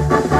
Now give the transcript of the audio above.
Ha ha ha!